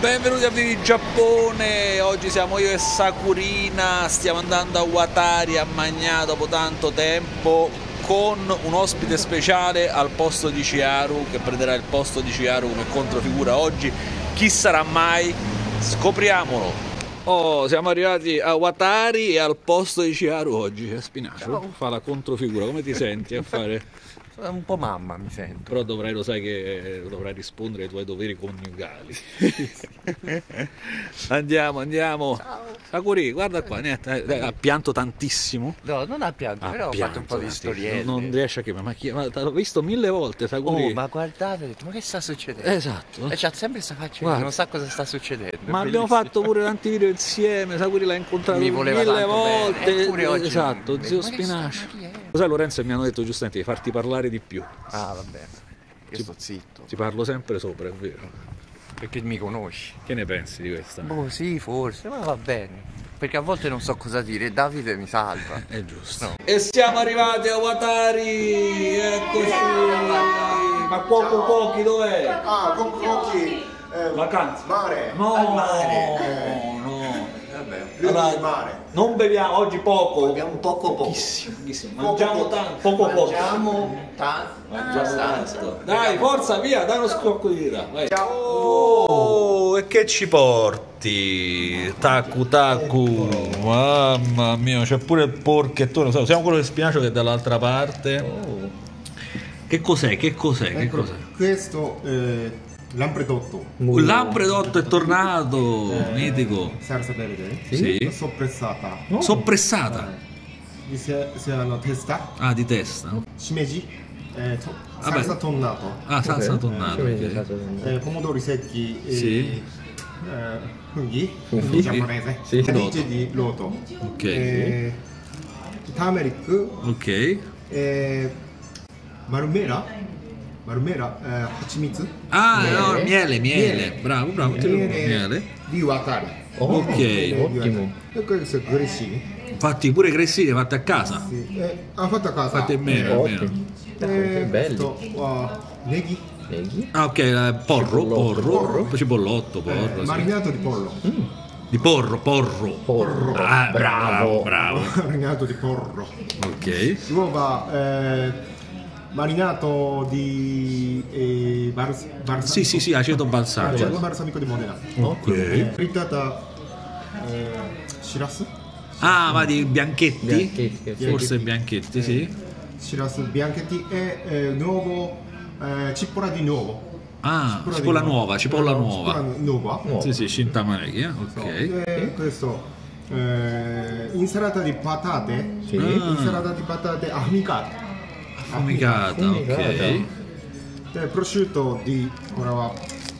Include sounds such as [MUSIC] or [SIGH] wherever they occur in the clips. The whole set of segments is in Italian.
Benvenuti a Vivi Giappone, oggi siamo io e Sakurina, stiamo andando a Watari a Magnà dopo tanto tempo con un ospite speciale al posto di Chiaru che prenderà il posto di Chiaru come controfigura oggi, chi sarà mai? Scopriamolo! Oh, siamo arrivati a Watari e al posto di Chiaru oggi, a Spinacio, fa la controfigura, come ti senti a fare? [LAUGHS] Un po' mamma mi sento. Però dovrai, lo sai che dovrai rispondere ai tuoi doveri coniugali. [LAUGHS] andiamo, andiamo. Ciao. Sakuri, guarda qua, niente, eh, ha pianto tantissimo. No, non ha pianto, Ha però ho fatto un po' di storielle. Non, non riesce a chiamare, ma, chi, ma l'ho visto mille volte, Sakuri. Oh, ma guardate, ho detto, ma che sta succedendo? Esatto. E c'ha sempre questa faccia Guarda. che non sa cosa sta succedendo. Ma abbiamo fatto pure tanti video insieme, Sakuri l'ha incontrato Mi voleva mille tanto volte. bene. Eppure oggi esatto, zio ma Lo sai Lorenzo mi hanno detto giustamente di farti parlare di più. Ah, vabbè. Io Ti- sto zitto. Ti parlo sempre sopra, è vero. Perché mi conosci. Che ne pensi di questa? Boh, sì, forse, ma va bene. Perché a volte non so cosa dire Davide mi salva. [LAUGHS] È giusto. No. E siamo arrivati a Watari! Eccoci! Ma poco pochi dov'è? Ah, con Cocchi. Eh, Vacanze. Mare. No, mare. no. Vabbè. Allora, non beviamo oggi poco. Abbiamo poco poco. Pochissimo, pochissimo. Mangiamo poco. tanto, poco poco. Mangiamo tanto. Mangiamo tanto. Dai, forza, via, dai uno scocco di dita. Vai. Oh, e che ci porti? Taku taku. Mamma mia, c'è pure il porchettone. Siamo quello di spinacio che è dall'altra parte. Che cos'è? Che cos'è? Che Ecco, cos'è? questo eh, lampredotto, Un lampredotto è tornato, mitico. salsa verde, Sì. soppressata. Soppressata. Di se, se hanno testa, Ah, di testa. shimeji, eh, to- Vabbè. salsa tonnato, Ah, salsa tonnata. ok. eh, pomodori secchi, e, Sì. eh, funghi, funghi giapponese, Sì. radice di loto, Ok. eh, turmeric, Ok. eh, marmera, marmera, eh, hachimitsu, Ah, Miele. no, miele, miele. Miele. Bravo, bravo. Miele. di Watari. Ok. Miele di Ottimo. E questo è grissini. Fatti pure gressini fatti a casa. Sì. Eh, hanno fatto a casa. Fatti in meno, in meno. Ottimo. Eh, questo, uh, neghi, Neghi. Ah, ok, eh, porro, porro, Porro. poi cipollotto, eh, porro. sì. marinato di pollo. Di porro, porro. Porro. Ah, bravo, Bravo. bravo. [LAUGHS] marinato di porro. Ok. Uova eh, marinato di eh, bars- balsamico. Sì, sì, sì, aceto balsamico. Aceto balsamico di Modena. Ok. Frittata eh, shiras, Ah, ma di bianchetti? Bianchetti. Forse bianchetti, sì. shiras bianchetti e eh, nuovo eh, cipolla di nuovo. Ah, cipolla nuovo. nuova, cipolla Cipolla nuova. nuova. Nuova. Sì, sì, scintamaneghi, eh? ok. E questo eh, insalata di patate Sì. Ah. insalata di patate affumicate Affumicata, ok. Affumicata. e prosciutto di ora va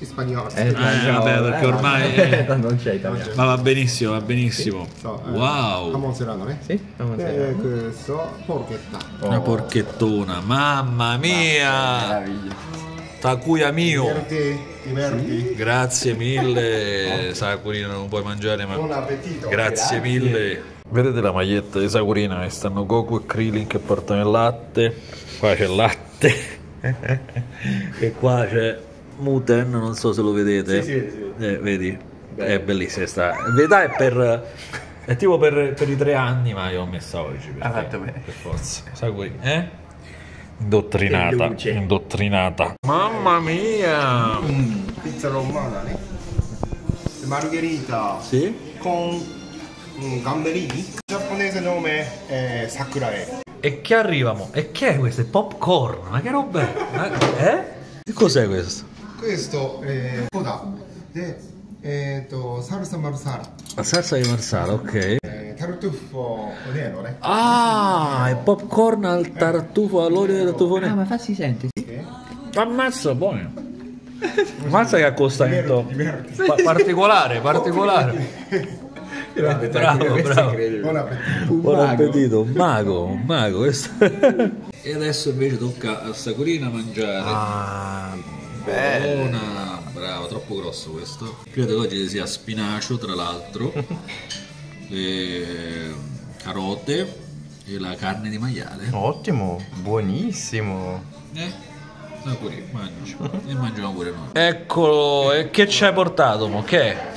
in spagnolo Eh, Eh, vabbè, perché ormai- [LAUGHS] Eh, non c'è italiano. Ma va benissimo, va benissimo. So, eh, Wow. jamon serrano eh? Sì? E vedere. questo porchetta Una porchettona, mamma mia! Meraviglia. Takuya mio! diverti diverti Grazie mille, [LAUGHS] Sakurina, non puoi mangiare ma... buon appetito Grazie mille. Vedete la maglietta di Sakurina che stanno Goku e Krillin che portano il latte. Qua c'è il latte. [LAUGHS] e qua c'è Muten, non so se lo vedete. Sì, sì, sì. Eh, vedi? È bellissima sta. In verità è per. È tipo per, per i tre anni, ma io l'ho messa oggi. Perché, Ha fatto bene. Per forza. Sakuri, eh? Indottrinata. Indottrinata. Mamma mia! pizza romana eh? margherita Sì? con mm, gamberini giapponese nome è sakurae E che arrivamo? E che è questo? È popcorn? Ma che roba è? Eh? Che cos'è questo? questo è coda de eh, to, salsa marsala La salsa di marsala, ok. tartufo nero eh? Ah, è popcorn al tartufo, all'olio del tartufo Ah, nero. ma fa si sente. Ammazza, buono. Ammazza che accostamento diverti. pa- particolare, particolare. Bravo, bravo. buon appetito Buon appetito, un mago, un mago questo. [LAUGHS] E adesso invece tocca a Sakurina mangiare. Ah. Buona, bravo, troppo grosso questo. Credo che oggi sia spinacio, tra l'altro, le [LAUGHS] carote e la carne di maiale. Ottimo, buonissimo. Eh? Sakuri, mangi. E mangiamo pure noi. Eccolo, e che ci hai portato, mo? Che è?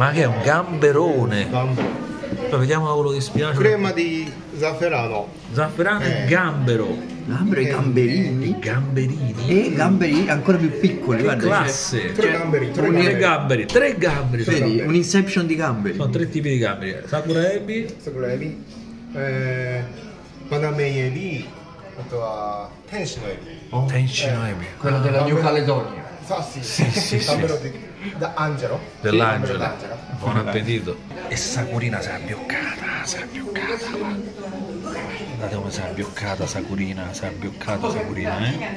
Ma che è un gamberone? Gamberone. Vediamo quello che spiace. Crema di zafferano. Zafferano eh. e gambero. Gambero e eh. gamberini. gamberini. E gamberini ancora più piccoli. Che cioè, classe. Tre, cioè, gamberi, tre, gamberi. tre gamberi. Tre gamberi. Tre gamberi. un inception di gamberi. Sono tre tipi di gamberi. Sakura ebi. Sakura ebi. Eh, Panamei ebi. A to ebi. Oh. Tenshino ebi. Eh, Quello della New ah, Caledonia. Ah, sì, sì, sì. sì. Di, da Angelo. Dell'angelo. Dell'angelo. Buon appetito. E Sakurina si è abbioccata, si è abbioccata. Guardate come si è abbioccata Sakurina, si è abbioccata Sakurina, eh?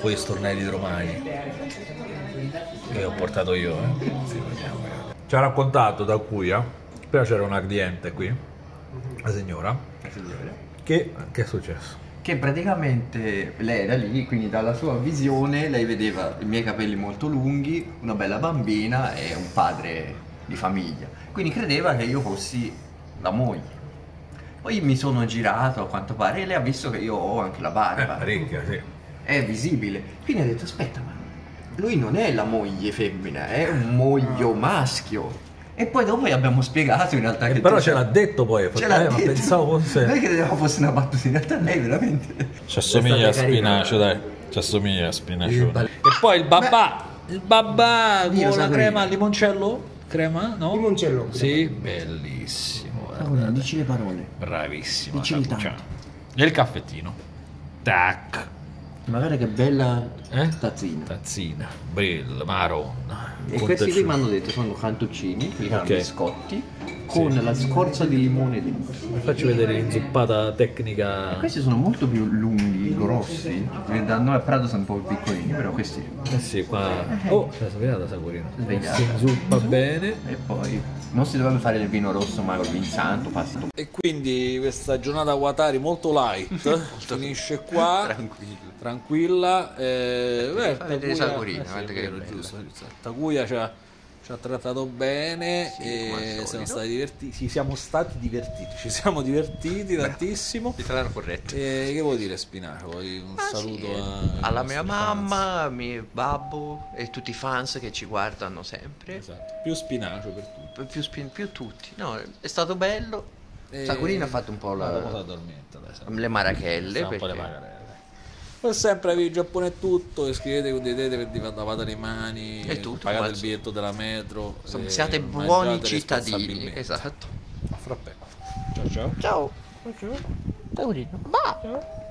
Poi stornelli romani che ho portato io, eh? Ci ha raccontato da Cuia, prima c'era una cliente qui, la signora, che, che è successo? Che praticamente lei era lì, quindi dalla sua visione lei vedeva i miei capelli molto lunghi, una bella bambina e un padre di famiglia. Quindi credeva che io fossi la moglie. Poi mi sono girato a quanto pare e lei ha visto che io ho anche la Eh, barba. parecchia, sì. è visibile. Quindi ha detto: Aspetta, ma lui non è la moglie femmina, è un moglio maschio. E poi dopo gli abbiamo spiegato in realtà che Eh, però ce l'ha detto poi, Ce l'ha eh, ma detto. pensavo fosse... Noi credevamo fosse una battuta, in realtà lei veramente. Ci assomiglia a spinacio, dai. Ci assomiglia a spinacio. Il bal- E poi il babà, il babà Dio, con la Sabrina. crema al limoncello? Crema, no? Limoncello. Sì, bellissimo. guarda. dici le parole. Bravissimo. Sapuccia. tanto. E il caffettino. Tac. Magari che bella Eh? tazzina. Tazzina, brill, maronna. E questi qui mi hanno detto sono cantuccini, quelli che hanno Ok. biscotti, con la scorza di limone dentro. Vi faccio vedere l'inzuppata tecnica. Questi sono molto più lunghi, grossi. Da noi a Prato sono un po' più piccolini, però questi. Eh sì, qua. Oh, si è svegliata Sakurina. Svegliata. Si inzuppa bene. E poi non si dovrebbe fare il vino rosso, ma il vino santo, passa. E quindi questa giornata a Watari molto light [LAUGHS] finisce qua, Tranquillo. Tranquilla. Eh, beh, Takuya- Sakurina, eh sì, è che bella. giusto, giusto. Takuya ci ha, ci ha trattato bene Sì, e siamo stati divertiti. Ci siamo stati divertiti, ci siamo divertiti tantissimo. Italiano corretto. E che vuol dire Spinacio? Vuoi un saluto a- Ah, Alla ai mia nostri fans? mamma, mio babbo e tutti i fans che ci guardano sempre. Esatto. Più Spinacio per tutti. Più, più- più tutti. No, è stato bello. E- Sakurina ha fatto un po' la- Sakurina. le marachelle. Un po' le perché- Per sempre vi Giappone è tutto, iscrivetevi, condividete per diventare lavate le mani, È tutto, pagate come il biglietto della metro. Insomma, e siate buoni cittadini. Esatto. A frappè. Ciao ciao. Ciao. Sakurina. Ciao.